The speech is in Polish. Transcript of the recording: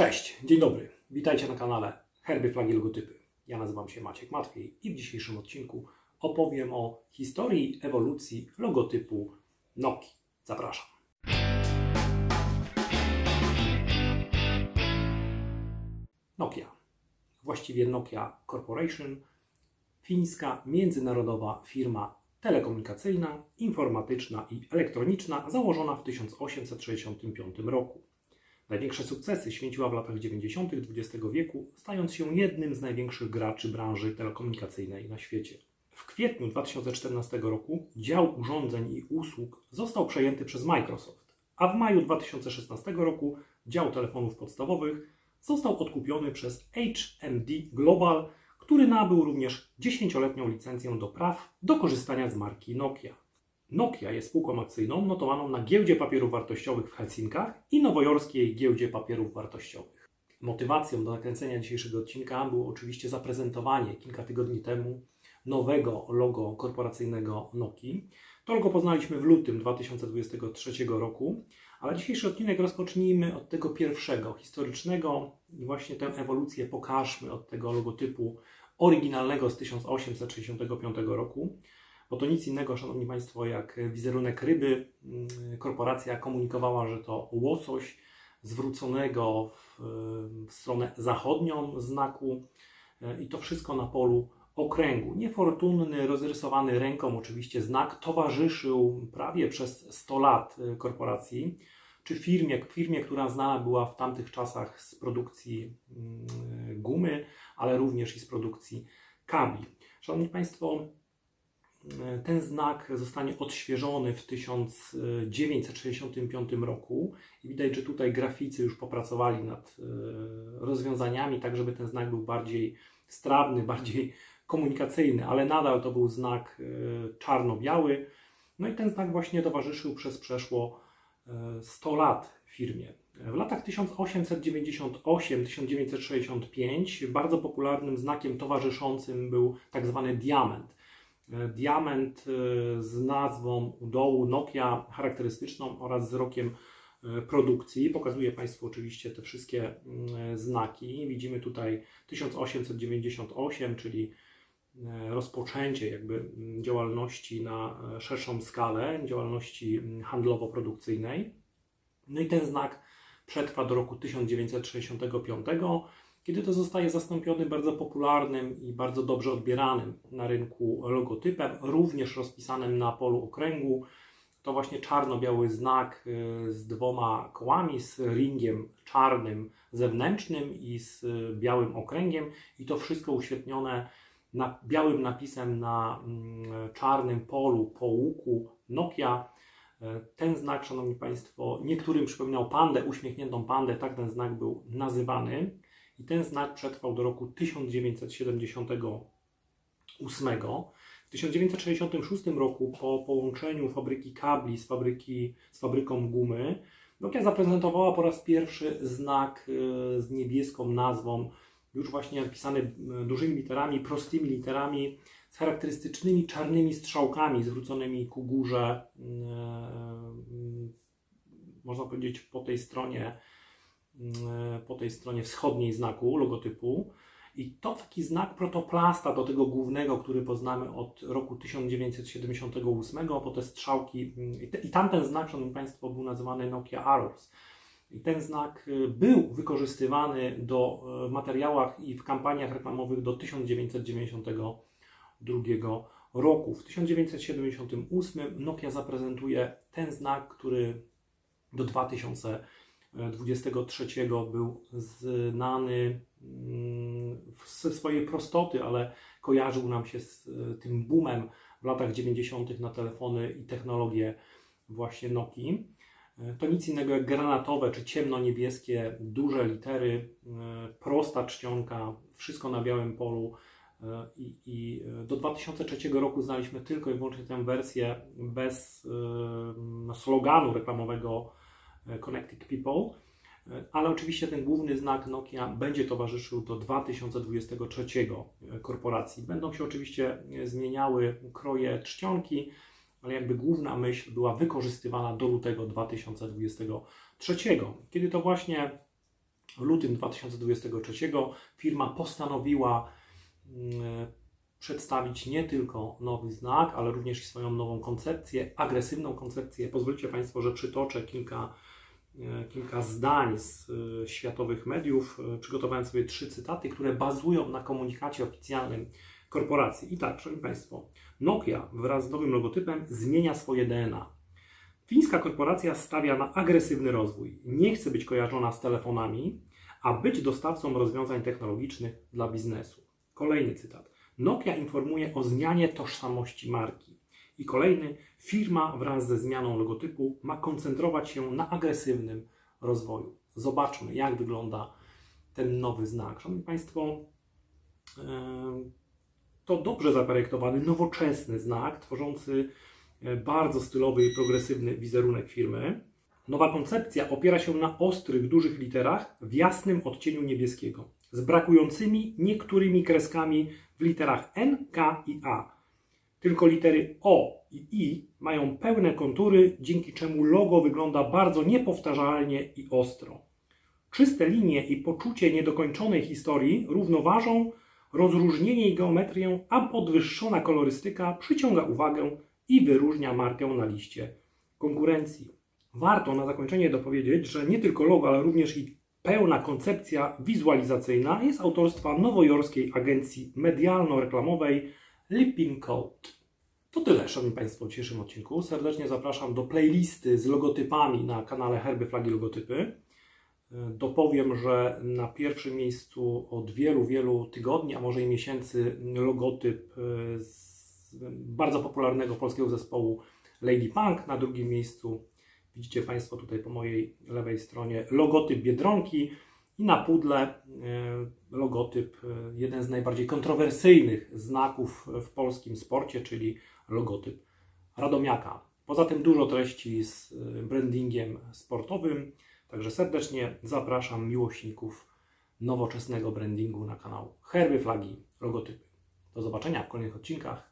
Cześć, dzień dobry. Witajcie na kanale Herby, Flagi, Logotypy. Ja nazywam się Maciek Matwiej i w dzisiejszym odcinku opowiem o historii ewolucji logotypu Nokia. Zapraszam. Nokia, właściwie Nokia Corporation, fińska międzynarodowa firma telekomunikacyjna, informatyczna i elektroniczna założona w 1865 roku. Największe sukcesy święciła w latach 90. XX wieku, stając się jednym z największych graczy branży telekomunikacyjnej na świecie. W kwietniu 2014 roku dział urządzeń i usług został przejęty przez Microsoft, a w maju 2016 roku dział telefonów podstawowych został odkupiony przez HMD Global, który nabył również 10-letnią licencję do praw do korzystania z marki Nokia. Nokia jest spółką akcyjną notowaną na giełdzie papierów wartościowych w Helsinkach i nowojorskiej giełdzie papierów wartościowych. Motywacją do nakręcenia dzisiejszego odcinka było oczywiście zaprezentowanie kilka tygodni temu nowego logo korporacyjnego Nokii. To logo poznaliśmy w lutym 2023 roku, ale dzisiejszy odcinek rozpocznijmy od tego pierwszego, historycznego i właśnie tę ewolucję pokażmy od tego logotypu oryginalnego z 1865 roku bo to nic innego, Szanowni Państwo, jak wizerunek ryby. Mm, korporacja komunikowała, że to łosoś zwróconego w, w stronę zachodnią znaku e, i to wszystko na polu okręgu. Niefortunny, rozrysowany ręką oczywiście znak towarzyszył prawie przez 100 lat e, korporacji, czy firmie, firmie, która znana była w tamtych czasach z produkcji mm, gumy, ale również i z produkcji kabli. Szanowni Państwo, ten znak zostanie odświeżony w 1965 roku i widać, że tutaj graficy już popracowali nad e, rozwiązaniami, tak żeby ten znak był bardziej strawny, bardziej komunikacyjny, ale nadal to był znak e, czarno-biały. No i ten znak właśnie towarzyszył przez przeszło 100 e, lat firmie. W latach 1878-1965 bardzo popularnym znakiem towarzyszącym był tak zwany diament. E, diament e, z nazwą u dołu Nokia charakterystyczną oraz z rokiem e, produkcji. Pokazuję Państwu oczywiście te wszystkie mm, znaki. Widzimy tutaj 1898, czyli rozpoczęcie jakby mm, działalności na szerszą skalę, działalności mm, handlowo-produkcyjnej. No i ten znak przetrwa do roku 1965 kiedy to zostaje zastąpiony bardzo popularnym i bardzo dobrze odbieranym na rynku logotypem, również rozpisanym na polu okręgu. To właśnie czarno-biały znak y, z dwoma kołami, z ringiem czarnym zewnętrznym i z białym okręgiem, i to wszystko uświetnione na, białym napisem na mm, czarnym polu po łuku Nokia. Y, ten znak, Szanowni Państwo, niektórym przypominał pandę, uśmiechniętą pandę, tak ten znak był nazywany. I ten znak przetrwał do roku 1978. W 1966 roku po połączeniu fabryki kabli z, fabryki, z fabryką gumy, Nokia zaprezentowała po raz pierwszy znak e, z niebieską nazwą, już właśnie napisany e, dużymi literami, prostymi literami, z charakterystycznymi czarnymi strzałkami zwróconymi ku górze, e, można powiedzieć po tej stronie po tej stronie wschodniej znaku, logotypu. I to taki znak protoplasta do tego głównego, który poznamy od roku 1978, po te strzałki. I, te, i tamten znak, szanowni Państwo, był nazywany Nokia Arrows. I ten znak e, był wykorzystywany do, e, w materiałach i w kampaniach reklamowych do 1992 roku. W 1978 Nokia zaprezentuje ten znak, który do 2000 23 był znany mm, ze swojej prostoty, ale kojarzył nam się z e, tym boomem w latach 90. na telefony i technologie właśnie Nokii. E, to nic innego jak granatowe czy ciemno-niebieskie, duże litery, e, prosta czcionka, wszystko na białym polu. I, I, do 2003 roku znaliśmy tylko i wyłącznie tę wersję bez sloganu reklamowego Connected People, e, ale oczywiście ten główny znak Nokia będzie towarzyszył do 2023 e, korporacji. Będą się oczywiście zmieniały kroje czcionki, ale jakby główna myśl była wykorzystywana do lutego 2023, kiedy to właśnie w lutym 2023 firma postanowiła mm, przedstawić nie tylko nowy znak, ale również swoją nową koncepcję, agresywną koncepcję. Pozwólcie Państwo, że przytoczę kilka, e, kilka zdań z e, światowych mediów. E, przygotowałem sobie trzy cytaty, które bazują na komunikacie oficjalnym korporacji. I tak, Szanowni Państwo, Nokia wraz z nowym logotypem zmienia swoje DNA. Fińska korporacja stawia na agresywny rozwój. Nie chce być kojarzona z telefonami, a być dostawcą rozwiązań technologicznych dla biznesu. Kolejny cytat. Nokia informuje o zmianie tożsamości marki. I kolejny, firma wraz ze zmianą logotypu ma koncentrować się na agresywnym rozwoju. Zobaczmy, jak wygląda ten nowy znak. Szanowni Państwo, to dobrze zaprojektowany, nowoczesny znak, tworzący e, bardzo stylowy i progresywny wizerunek firmy. Nowa koncepcja opiera się na ostrych, dużych literach w jasnym odcieniu niebieskiego, z brakującymi niektórymi kreskami w literach N, K i A. Tylko litery O i I mają pełne kontury, dzięki czemu logo wygląda bardzo niepowtarzalnie i ostro. Czyste linie i poczucie niedokończonej historii równoważą rozróżnienie i geometrię, a podwyższona kolorystyka przyciąga uwagę i wyróżnia markę na liście konkurencji. Warto na zakończenie dopowiedzieć, że nie tylko logo, ale również i pełna koncepcja wizualizacyjna jest autorstwa nowojorskiej agencji medialno-reklamowej Lipping Code. To tyle, Szanowni Państwo, w dzisiejszym odcinku. Serdecznie zapraszam do playlisty z logotypami na kanale Herby Flagi Logotypy. Dopowiem, że na pierwszym miejscu od wielu, wielu tygodni, a może i miesięcy logotyp e, bardzo popularnego polskiego zespołu Lady Punk. Na drugim miejscu widzicie Państwo tutaj po mojej lewej stronie logotyp Biedronki i na pudle e, logotyp, e, jeden z najbardziej kontrowersyjnych znaków w polskim sporcie, czyli logotyp Radomiaka. Poza tym dużo treści z brandingiem sportowym. Także serdecznie zapraszam miłośników nowoczesnego brandingu na kanał Herby Flagi Logotypy. Do zobaczenia w kolejnych odcinkach.